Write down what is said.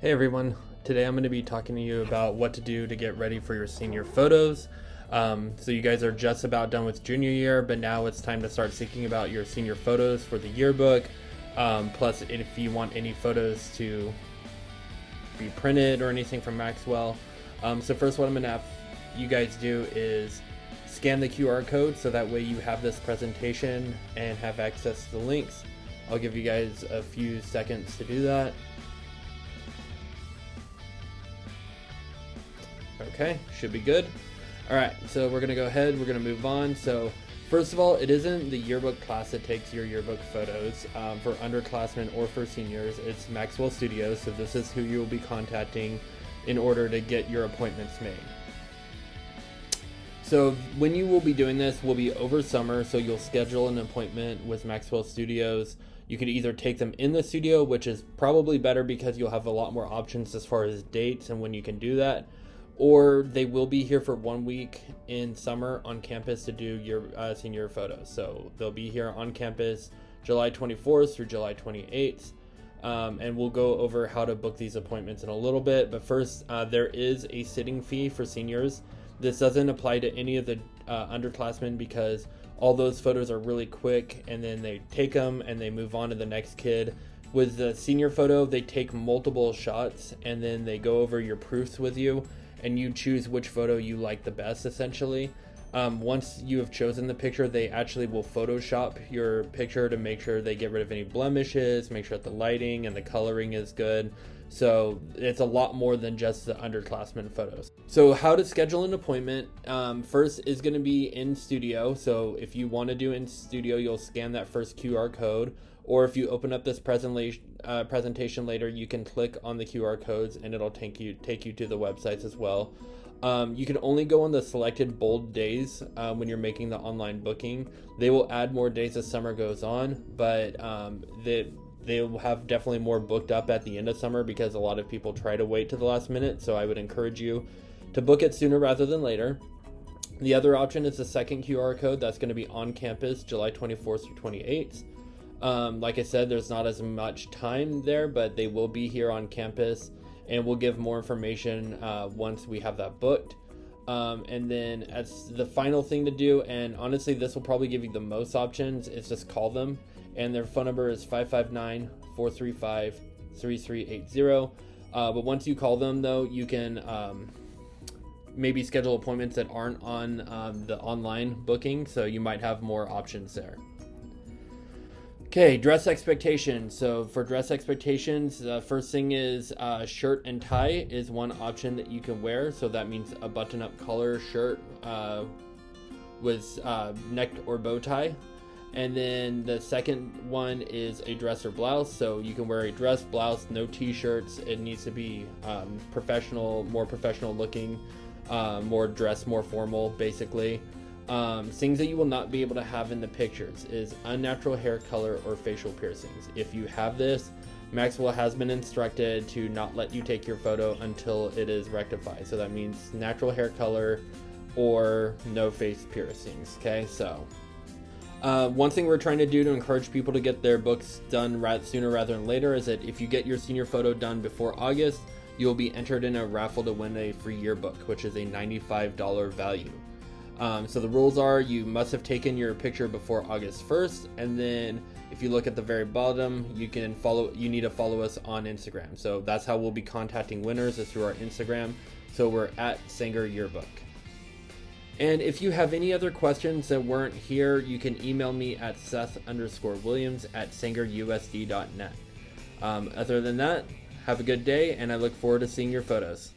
Hey everyone, today I'm going to be talking to you about what to do to get ready for your senior photos. Um, so you guys are just about done with junior year, but now it's time to start thinking about your senior photos for the yearbook. Um, plus, if you want any photos to be printed or anything from Maxwell. Um, so first, what I'm going to have you guys do is scan the QR code so that way you have this presentation and have access to the links. I'll give you guys a few seconds to do that. Okay, should be good. All right, so we're gonna go ahead, we're gonna move on. So first of all, it isn't the yearbook class that takes your yearbook photos um, for underclassmen or for seniors. It's Maxwell Studios, so this is who you will be contacting in order to get your appointments made. So when you will be doing this will be over summer, so you'll schedule an appointment with Maxwell Studios. You could either take them in the studio, which is probably better because you'll have a lot more options as far as dates and when you can do that or they will be here for one week in summer on campus to do your uh, senior photos. So they'll be here on campus July 24th through July 28th. Um, and we'll go over how to book these appointments in a little bit. But first, uh, there is a sitting fee for seniors. This doesn't apply to any of the uh, underclassmen because all those photos are really quick and then they take them and they move on to the next kid. With the senior photo, they take multiple shots and then they go over your proofs with you and you choose which photo you like the best essentially. Um, once you have chosen the picture, they actually will Photoshop your picture to make sure they get rid of any blemishes, make sure that the lighting and the coloring is good. So it's a lot more than just the underclassmen photos. So how to schedule an appointment? Um, first is going to be in studio. So if you want to do in studio, you'll scan that first QR code or if you open up this presentation uh, presentation later, you can click on the QR codes and it'll take you take you to the websites as well. Um, you can only go on the selected bold days um, when you're making the online booking. They will add more days as summer goes on, but um, they they will have definitely more booked up at the end of summer because a lot of people try to wait to the last minute. So I would encourage you to book it sooner rather than later. The other option is the second QR code that's going to be on campus July 24th through 28th. Um, like I said, there's not as much time there, but they will be here on campus, and we'll give more information uh, once we have that booked. Um, and then as the final thing to do, and honestly, this will probably give you the most options, is just call them. And their phone number is 559 435 3380. Uh, but once you call them, though, you can um, maybe schedule appointments that aren't on um, the online booking, so you might have more options there. Okay, dress expectations. So for dress expectations, the first thing is uh, shirt and tie is one option that you can wear. So that means a button-up collar shirt uh, with uh, neck or bow tie. And then the second one is a dress or blouse. So you can wear a dress, blouse, no t-shirts. It needs to be um, professional, more professional looking, uh, more dress, more formal, basically. Um, things that you will not be able to have in the pictures is unnatural hair color or facial piercings. If you have this, Maxwell has been instructed to not let you take your photo until it is rectified. So that means natural hair color or no face piercings. Okay, so uh, one thing we're trying to do to encourage people to get their books done sooner rather than later is that if you get your senior photo done before August, you'll be entered in a raffle to win a free yearbook, which is a $95 value. Um, so the rules are you must have taken your picture before August 1st, and then if you look at the very bottom, you can follow. You need to follow us on Instagram. So that's how we'll be contacting winners is through our Instagram. So we're at Sanger Yearbook. And if you have any other questions that weren't here, you can email me at Seth underscore Williams at sangerusd.net. Um, other than that, have a good day, and I look forward to seeing your photos.